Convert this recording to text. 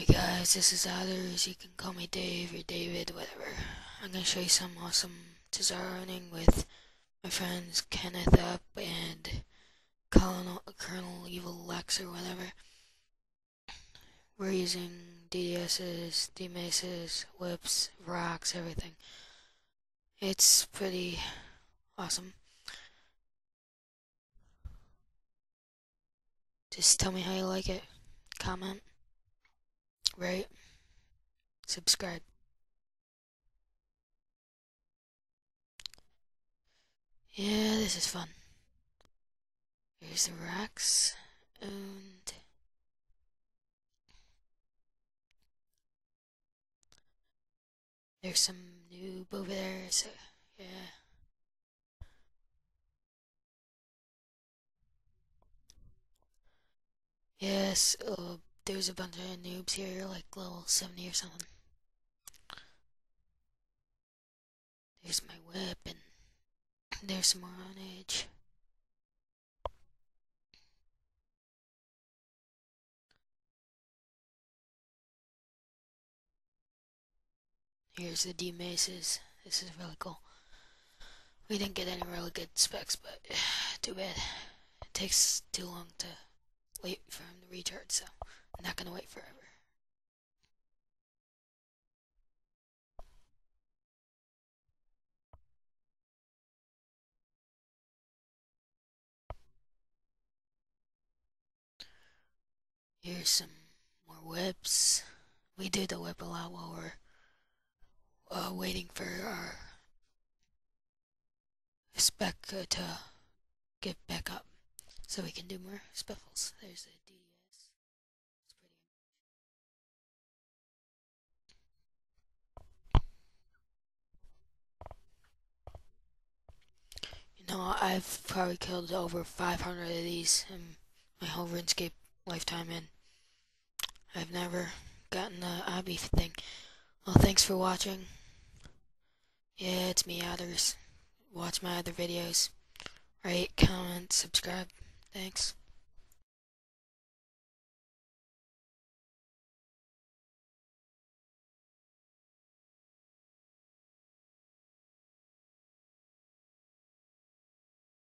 Hey guys, this is Otters. You can call me Dave or David, whatever. I'm gonna show you some awesome TzHaar running with my friends Kenneth Ep and Colonel, Colonel Evil Lex or whatever. We're using DDSs, D-Maces, whips, rocks, everything. It's pretty awesome. Just tell me how you like it. Comment rate, subscribe. Yeah, this is fun. Here's the racks, and there's some noob over there, so yeah. Yes, uh, there's a bunch of noobs here, like level 70 or something. There's my whip, and there's some more on edge. Here's the D-Maces. This is really cool. We didn't get any really good specs, but too bad. It takes too long to wait for him to recharge, so I'm not gonna wait forever. Here's some more whips. We do the whip a lot while we're uh, waiting for our spec uh, to get back up so we can do more specials. There's the DDS. It's pretty. Know, I've probably killed over 500 of these in my whole RuneScape lifetime, and I've never gotten the obby thing. Well, thanks for watching. Yeah, it's me, Otters. Watch my other videos. Rate, comment, subscribe. Thanks.